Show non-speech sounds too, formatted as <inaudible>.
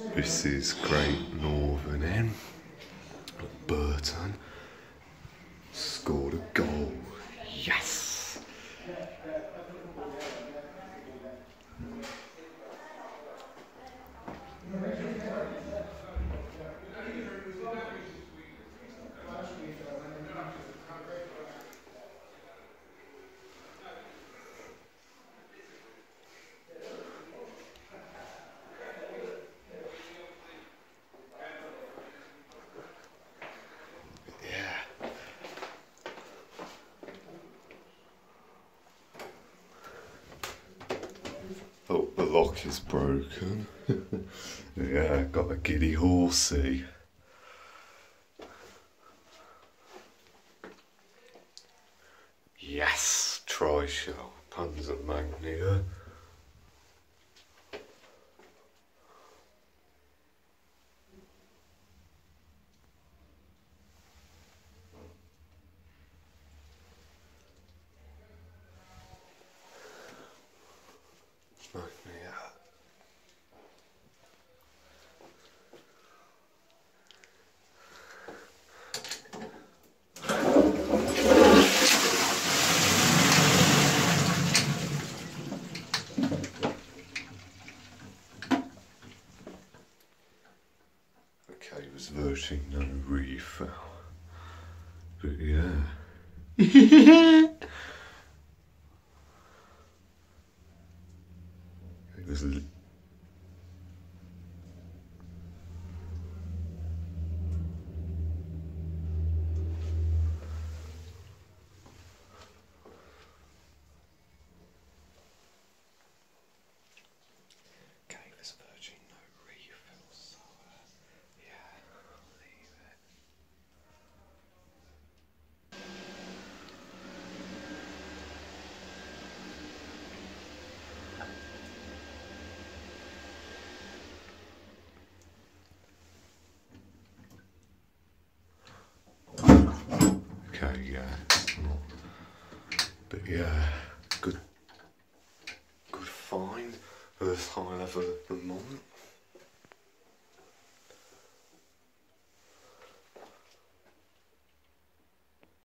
This is Great Northern Inn. Burton scored a goal. Yes! Lock is broken. <laughs> yeah, got a giddy horsey. Yes, Trisha, Panzer Magnia. Magnia. Okay, it was virtually no refill. But yeah. <laughs> It was. Yeah. But yeah, good good find this high level of the month.